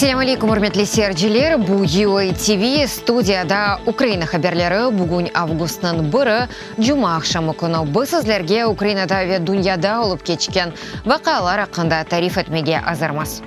Ассаляму алейкум, урметлі серджілер. Бу UA TV студияда Украина хаберлері бүгін Джума ақшамы күні. Бұл сізлерге Украинада ве дүнияда олып кечкен вақалар ақында тариф етмеге азармас.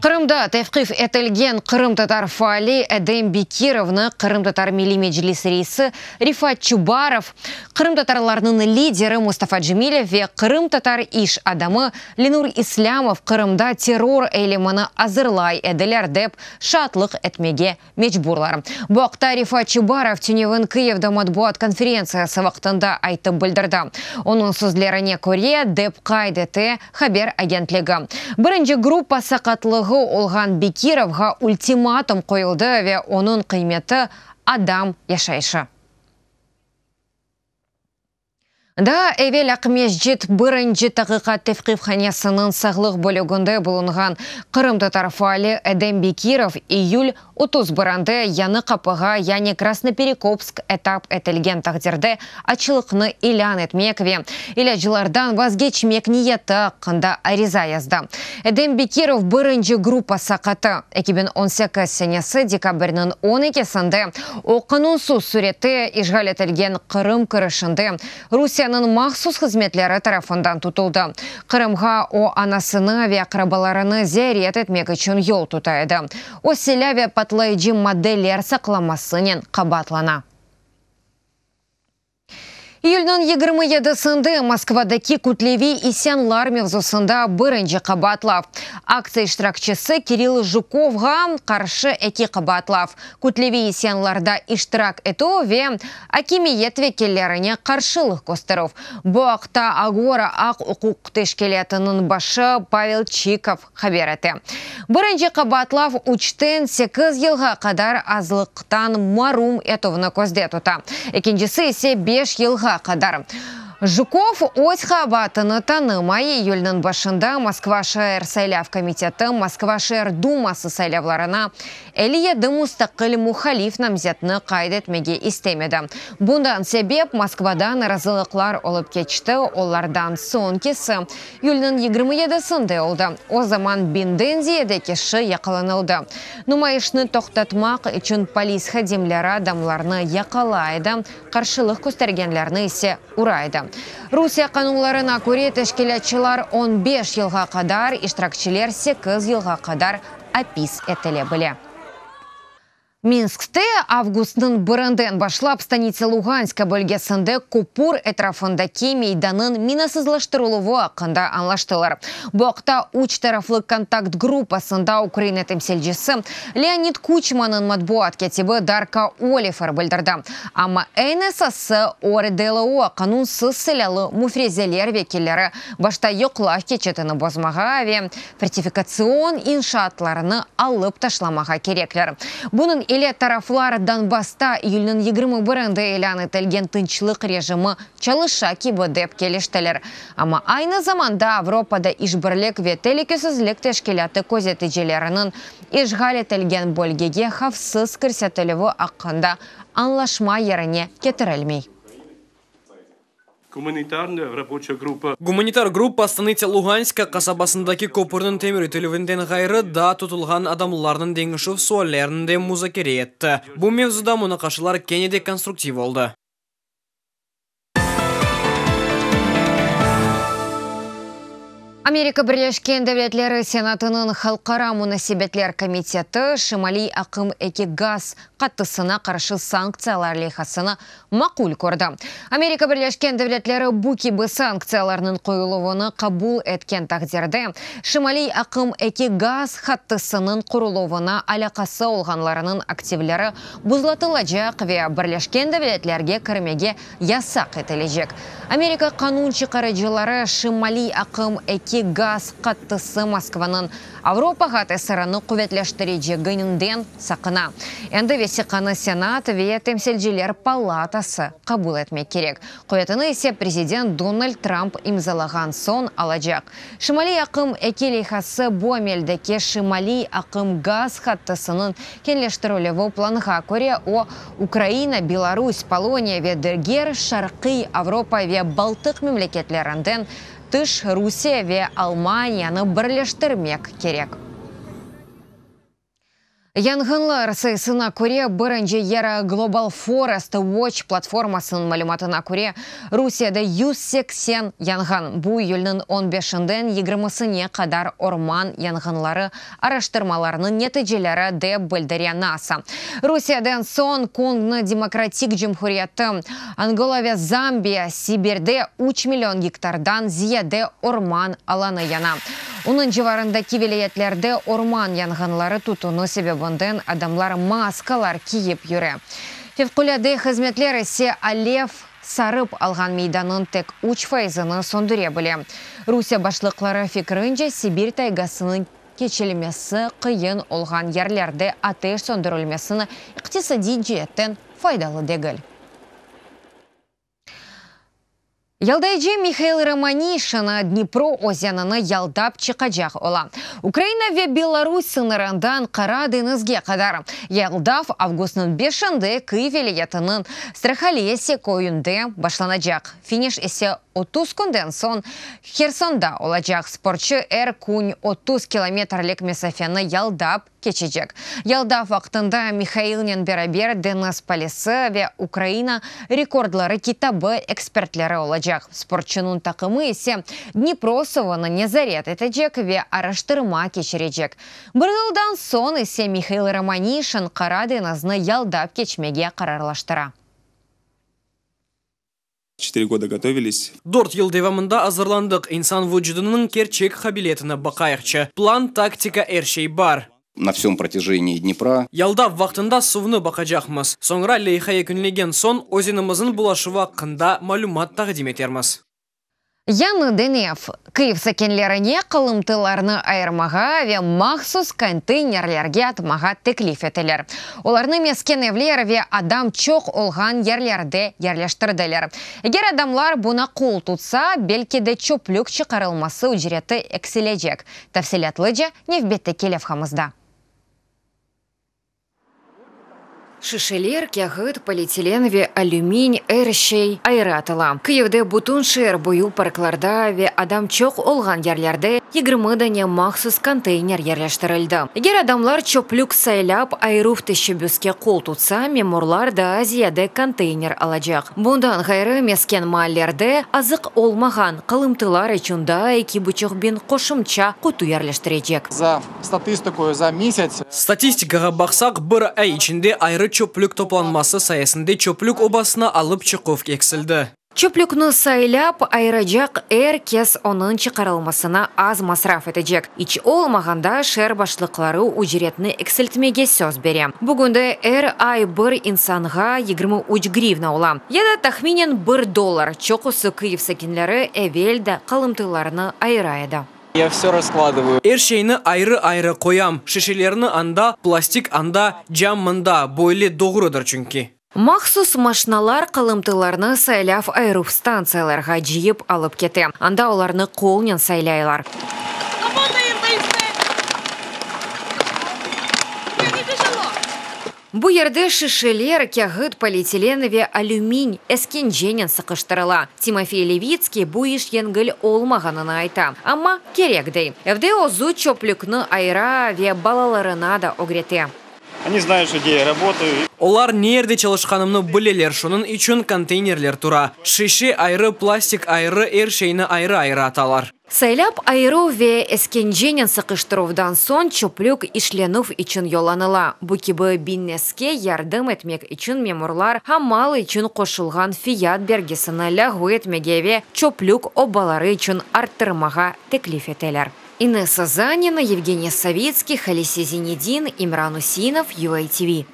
Қырымда тәвқиф етілген Қырым татар фали Әдем Бекировны Қырым татар мили меджлис рейсі Рифат Чубаров, Қырым татарларының лидері Мустафа Джемилев ве Қырым татар иш адамы Ленур Ислямов Қырымда террор әйлеміні азырлай әділер деп шатлық әтмеге мечбурлар. Бұақта Рифат Чубаров Тюневін Киевда матбуат конференциясы вақтында айтып білдірді. Оның сөзлеріне көре деп қайдеті хабер агентлігі. Бірінші группа сақатлығы Олған Бекировға ультиматум қойылды ве оның қиметі адам яшайшы. Да, әвел ақмезжет бірінші тағиқат тефқиф ханесінің сағлық бөлігінде бұлынған Қырым татарфали Әдем Бекиров июль 30 бұранды яны қапыға, яны Красноперекопск этап әтілген тақдерді ачылықны илян етмекве. Иля жылардан вазгечмек ниеті қында ариза язды. Әдем Бекиров бірінші группа сақаты 2018 сенесі декабрінің 12-сінде оқынын су суреті ижғал етілген Қырым кірішінде Русия Россияның махсус қызметлері тарафындан тұтылды. Қырымға о анасыны ве қырабаларыны зәрет етмек үшін ел тұтайды. О селяве патлайджи моделер сақламасынен қабатлана. Июльнің 27-сінде Москвадаки Кутлеви Исянлар мевзусында бірінші қабатлав. Акция иштиракчысы Кирилл Жуковға қаршы әке қабатлав. Кутлеви Исянларда иштирак ету ве акимиет векелеріне қаршылық костыров. Бұақта Агора ақ ұқуқ тешкелетінің башы Павел Чиков хабер еті. Бірінші қабатлав учтен 8 елға қадар азлықтан марум етовны көзде тұта. Екіншісі есе 5 елға қадар. Жуков ось хабатыны танымай июльнің башында Москва шәр сайлав комитеті Москва шәр думасы сайлавларына әлиеді мұстақыл мұхалиф намзетні қайдетмеге істемеді. Бұндан себеп Москвадан разылықлар олып кечті, олардан сон кесі июльнің 27-сінде олды. О заман Бендензиеде кеші яқыланылды. Нумайышны тоқтатмақ үшін полис хадимлері адамларны яқалайды, қаршылық көстергенлерні есе урайды. Русия қанунларына көре тәшкілетчілар 15 елға қадар, иштиракчилер 8 елға қадар апис етіле біле. Минскте августның бірінден башлап станица Луганска бөлгесінде Купур этрафындаки мейданын минасызлаштырылуы ақында анлаштылар. Бұақта уч тарафлы контакт группасында Украина темселжесі Леонид Кучманын матбуат кетебі Дарка Олифер білдірді. Ама НСС ОРДЛО қанунсыз сілялы муфрезелер векелері башта йоқлав кечетіні бозмаға аве иншаатларыны алып ташламаға кереклер. Бұның Эле тарафлар Донбаста июльнің 21-інде элан етілген тынчылық режимі чалыша кибі деп келештелер. Ама айны заманда Европада ишбірлік ве телекесізлік тешкеляты көзетіжелерінің ишғал етілген бөлгеге хавсыз кірсетілігі аққында анлашма еріне кетірілмей. Гуманитарная рабочая группа. Гуманитар группа станица Луганска касабасындагы көпірдің темір өтілігінден ғайры да тұтылған адамларының деңіші суаллерін де етті. Бұл мевзуда мұнақашылар кенеде конструктив болды. Америка Бірлешкен Дәвлетлері Сенатының Халқара мұнасебетлер комитеті Шимали ақым әке газ қаттысына қаршы санкциялар лехасыны мақұл көрді. Америка Бірлешкен Дәвлетлері бұкибі санкцияларының қойылуыны қабул әткен тақдерді Шимали ақым әке газ қаттысының құрылуына алақасы олғанларының активлері бұзлатылajaq ве Бірлешкен Дәвлетлерге кірмеге ясақ етілежек. Америка қанун чықарыжылары Шимали ақым газ қаттысы Москваның Авропаға тәсіріні құветләштірейже гайнынден сақына. Әнді весіқаны Сенат ве темселжілер палатасы қабыл етмек керек. Құветіні есе президент Дональд Трамп имзалаған сон алажақ. Шымали ақым әкелейхасы Буамелдеке Шымали ақым газ қаттысының кенлештірілігі планға көре о Украина, Беларусь, Полония ве дергер Шарқи Авропа ве Балтық мемлекетлерінден тыш Русия ве Алманияны бірлештірмек керек. Янгынлар сайысына көре бірінші ера Global Forest Watch платформасының малюматына көре Русияда 180 янган. Бұл елінің 15-ден 20-сіне қадар орман янгынлары араштырмаларының нәтижелері деп білдіре НАСА. Русиядан сон Конгны демократик жемхурияты Анголаве Замбия Сибирде 3 миллион гектардан зияде орман аланы яна. Оның живарында кивелеyetlerde орман янгынлары тутуну себебінден адамлар маскалар киіп юре. Февкуляде хызметлер се Алев сарып алған мейданын тек уч файзыны сондыре біле. Русия башлықлары фикрінже Сибирь тайгасының кечелемесі қиын олған ерлерде атеш сондырылмесіні иқтисади жиеттен файдалы дегіл. Ялдайджи Михаил Романишина Днепро озянаны ялдап чықаджақ ола. Украина ве Беларусь сынырындан қара денізге қадар. Ялдав августның бешінде күйвелі етінің страхалесе койынды башланажақ. Финиш есе 30 күнден сон Херсонда олачақ спортшы әр күн 30 километрлік месафені ялдап кечечек. Ялдап вақтында Михаилнен берабер Денис Полисы ве Украина рекордлары китабы экспертлері олачақ. Спортшының тақымы есе Днепро сованы незарет етечек ве араштырма кечеречек. Бір жылдан сон есе Михаил Романишин қара Денисны ялдап кечмеге қарарлаштыра. Четыре года готовились. Дорт ел девамында азырландық инсан вүджудының керчек қабилетіні бақайықчы. План тактика әршей бар. На всем протяжении Днепра Ялдап вақтында сувны бақажақмыз. Соңра лейхая күнлеген сон өзінімізін бұлашыва қында малюмат тағдим етерміз. Яны Денев, Киев сәкенлеріне қылымтыларны айырмаға ве махсус контейнерлерге атмаға теклиф етілер. Оларны мескен евлер ве адам чоқ олған ерлерде ерлештірділер. Егер адамлар бұна қол тұтса, белкеде чөплік чықарылмасы үжіреті эксележек. Тәфсилетлі же невбетті келев хамызда. Шишелер, кягыт, полиэтилен ве алюминь, әршей айратыла. Киевде бутун шер бою паркларда ве адам чоқ олған ерлерде 20 дәне махсус контейнер ерлештірілді. Егер адамлар чоплюк сайлап айруф тешебюске қол тұтса, меморлар да Азияде контейнер алачақ. Бұндан ғайры мескен мааллерде азық олмаған қылымтылар ечунда эки бучық бен қошымча құту ерлештіречек. за статистикою за місяць Статистикаға бақсақ, бір ай ішінде айры чөплік топланмасы саясында чөплік обасына алып чықов кексілді. Чөплюкны сайлап айрajak әр кес оның чықарылмасына аз масраф етежек. Ич олмағанда шер башлықлары үжіретні эксілтмеге сөз бере. Бүгінді әр ай бір инсанға 23 гривна ола. Яда тахминен 1 доллар чоқысы Киев сәкенлері әвелді қалымтыларыны айрайды. Я все раскладываю. Әршейні айры-айры қоям. Шешелеріні анда, пластик анда, жам мында, бойлы доғырыдыр чүнки. Махсус машиналар қалымтыларны сайлав айруф станцияларға жиып алып кете. Анда оларны қолнен сайлайлар. Бұ шишелер, кягыт, полиэтиленове алюминь әскенженен сықыштырыла. Тимофей Левицкий бұ иш енгіл олмағанын айта. Амма керекдей. Әвде озу чоплюкны айра ве балаларына да огрете. Они знают, что где я работаю. Олар нерде çalışқанымны білелер, шының üçün контейнерлер тура. Шеше айры, пластик айры, әршейні айры-айры аталар. Сайлап айыру ве эскенженен сықыштырудан чоплюк ишленув için yollanıla. Bu кибі биннеске ярдым etmek için меморлар хамал için қошылған фият бергесіні ләғу etmege ве чоплюк обалары için арттырмаға теклиф етелер. Инесса Занина, Евгений Савицкий, Халиси Зинедин, Имран Усинов, UATV.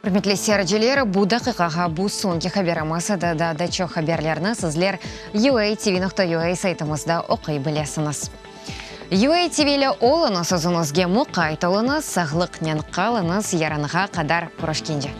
Құрметлі серджелері, бұл дақиқаға бұл соңғы хаберамасы да да да чо хаберлерні сізлер UATV.ua сайтымызда оқи білесіңіз. UATV-лі олыңыз өзіңізге мұқайтылыңыз, сағлық нен қалыңыз, яранға қадар құрышкенде.